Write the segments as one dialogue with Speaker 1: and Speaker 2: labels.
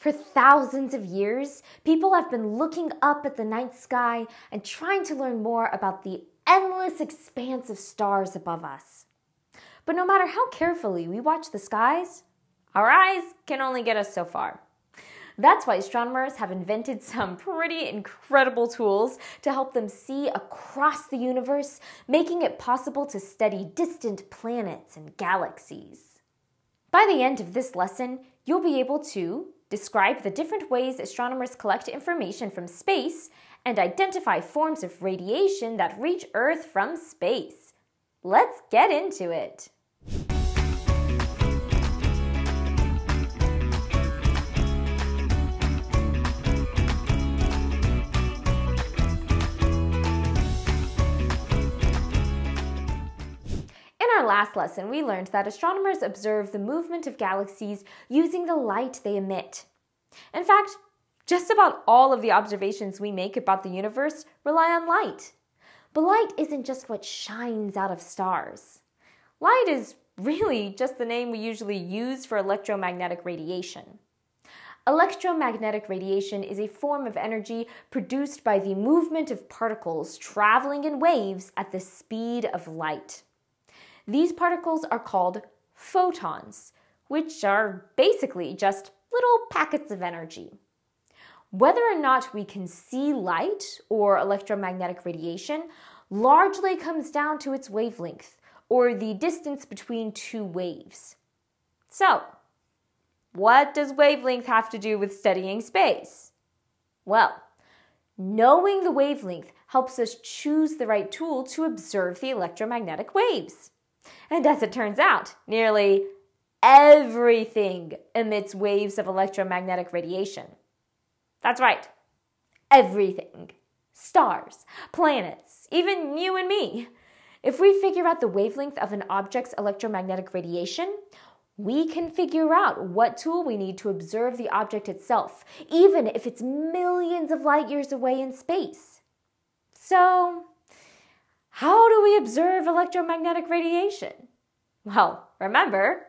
Speaker 1: For thousands of years, people have been looking up at the night sky and trying to learn more about the endless expanse of stars above us. But no matter how carefully we watch the skies, our eyes can only get us so far. That's why astronomers have invented some pretty incredible tools to help them see across the universe, making it possible to study distant planets and galaxies. By the end of this lesson, you'll be able to describe the different ways astronomers collect information from space, and identify forms of radiation that reach Earth from space. Let's get into it. Last lesson, we learned that astronomers observe the movement of galaxies using the light they emit. In fact, just about all of the observations we make about the universe rely on light. But light isn't just what shines out of stars. Light is really just the name we usually use for electromagnetic radiation. Electromagnetic radiation is a form of energy produced by the movement of particles traveling in waves at the speed of light. These particles are called photons, which are basically just little packets of energy. Whether or not we can see light or electromagnetic radiation largely comes down to its wavelength, or the distance between two waves. So, what does wavelength have to do with studying space? Well, knowing the wavelength helps us choose the right tool to observe the electromagnetic waves. And as it turns out, nearly everything emits waves of electromagnetic radiation. That's right, everything. Stars, planets, even you and me. If we figure out the wavelength of an object's electromagnetic radiation, we can figure out what tool we need to observe the object itself, even if it's millions of light years away in space. So, how do we observe electromagnetic radiation? Well, remember,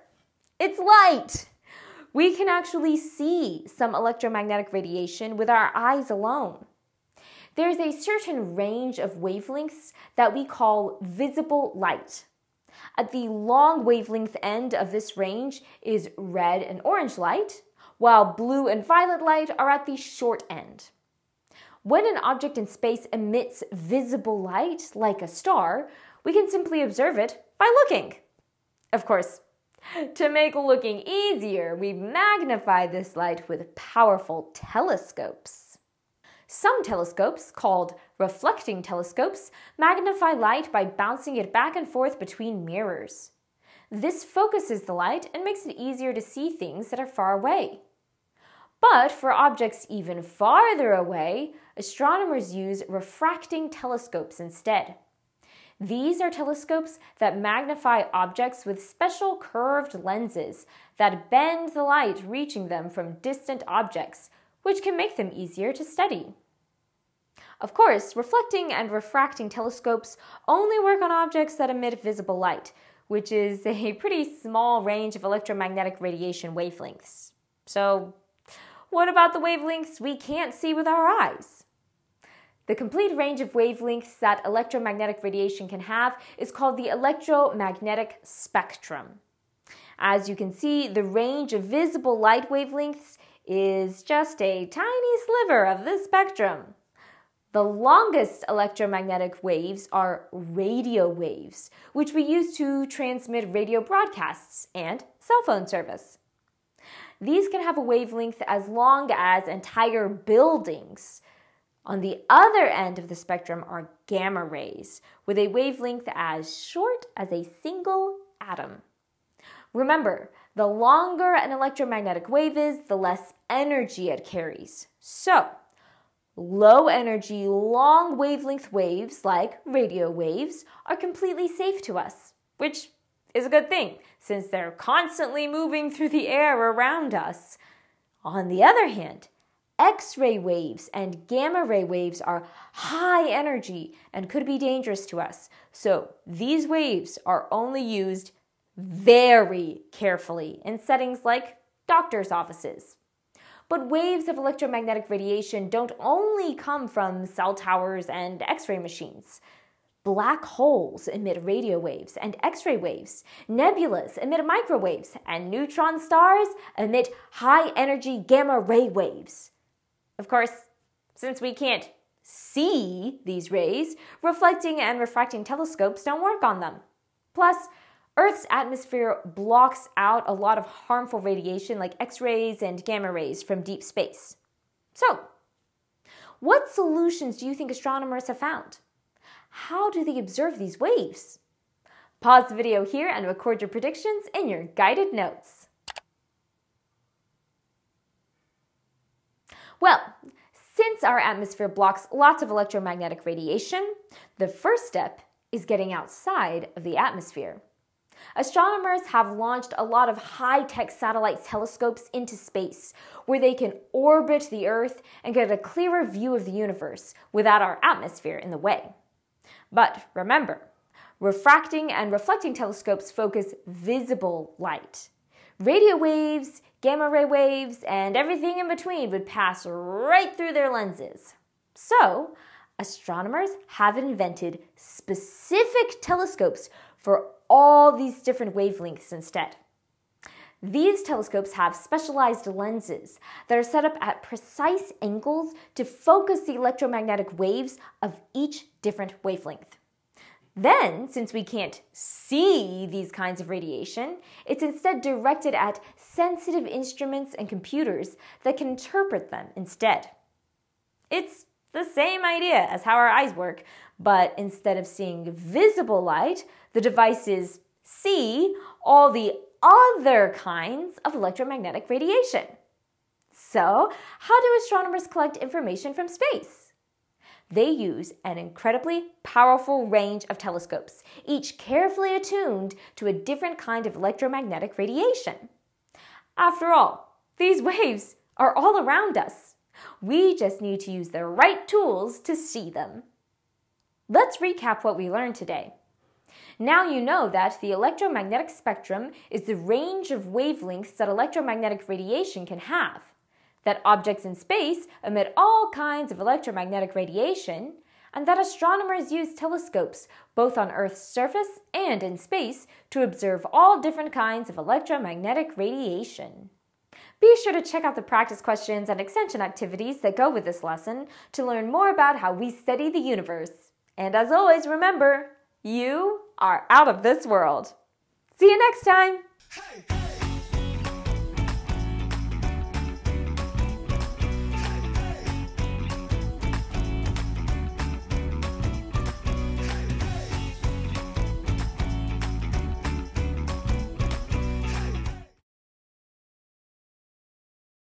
Speaker 1: it's light. We can actually see some electromagnetic radiation with our eyes alone. There's a certain range of wavelengths that we call visible light. At the long wavelength end of this range is red and orange light, while blue and violet light are at the short end. When an object in space emits visible light, like a star, we can simply observe it by looking. Of course, to make looking easier, we magnify this light with powerful telescopes. Some telescopes, called reflecting telescopes, magnify light by bouncing it back and forth between mirrors. This focuses the light and makes it easier to see things that are far away. But for objects even farther away, astronomers use refracting telescopes instead. These are telescopes that magnify objects with special curved lenses that bend the light reaching them from distant objects, which can make them easier to study. Of course, reflecting and refracting telescopes only work on objects that emit visible light, which is a pretty small range of electromagnetic radiation wavelengths. So, what about the wavelengths we can't see with our eyes? The complete range of wavelengths that electromagnetic radiation can have is called the electromagnetic spectrum. As you can see, the range of visible light wavelengths is just a tiny sliver of the spectrum. The longest electromagnetic waves are radio waves, which we use to transmit radio broadcasts and cell phone service. These can have a wavelength as long as entire buildings. On the other end of the spectrum are gamma rays, with a wavelength as short as a single atom. Remember, the longer an electromagnetic wave is, the less energy it carries. So, low energy, long wavelength waves, like radio waves, are completely safe to us, which is a good thing since they're constantly moving through the air around us. On the other hand, X ray waves and gamma ray waves are high energy and could be dangerous to us. So these waves are only used very carefully in settings like doctor's offices. But waves of electromagnetic radiation don't only come from cell towers and X ray machines. Black holes emit radio waves and X ray waves. Nebulas emit microwaves, and neutron stars emit high energy gamma ray waves. Of course, since we can't see these rays, reflecting and refracting telescopes don't work on them. Plus, Earth's atmosphere blocks out a lot of harmful radiation like X rays and gamma rays from deep space. So, what solutions do you think astronomers have found? How do they observe these waves? Pause the video here and record your predictions in your guided notes. Well, since our atmosphere blocks lots of electromagnetic radiation, the first step is getting outside of the atmosphere. Astronomers have launched a lot of high tech satellite telescopes into space where they can orbit the Earth and get a clearer view of the universe without our atmosphere in the way. But remember, refracting and reflecting telescopes focus visible light. Radio waves, gamma ray waves, and everything in between would pass right through their lenses. So, astronomers have invented specific telescopes for all these different wavelengths instead. These telescopes have specialized lenses that are set up at precise angles to focus the electromagnetic waves of each different wavelength. Then, since we can't see these kinds of radiation, it's instead directed at sensitive instruments and computers that can interpret them instead. It's the same idea as how our eyes work, but instead of seeing visible light, the devices see all the other kinds of electromagnetic radiation. So, how do astronomers collect information from space? They use an incredibly powerful range of telescopes, each carefully attuned to a different kind of electromagnetic radiation. After all, these waves are all around us. We just need to use the right tools to see them. Let's recap what we learned today. Now you know that the electromagnetic spectrum is the range of wavelengths that electromagnetic radiation can have, that objects in space emit all kinds of electromagnetic radiation, and that astronomers use telescopes both on Earth's surface and in space to observe all different kinds of electromagnetic radiation. Be sure to check out the practice questions and extension activities that go with this lesson to learn more about how we study the universe. And as always, remember, you are out of this world. See you next time. Hey.